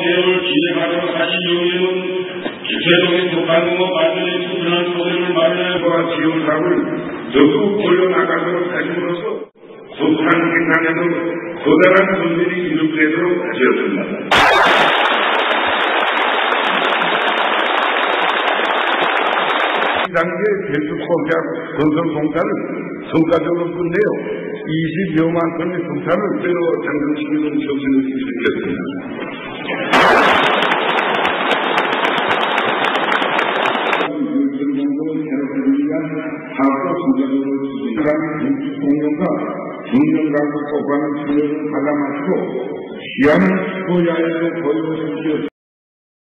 개혁을 진행하도록 하신 이후에는 주체적인 독한공업 발전에 충분한 소득을 마련해 과 지원 사업을 더욱 올려나가도록 하심으로써 북한 행상에도 커다란 분들이 이룩되도록 하셨습니다. 단계 배수 공작 건설 공사를 성과적으로 끝내요. 20여만 톤의 성탄을 빼로 장정시키는 정신을 지켰습니다. 공룡과 중년가구 소관의 출혈을 발라마시고 시야는 수야에도 보이고